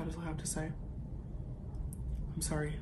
That is all I have to say. I'm sorry.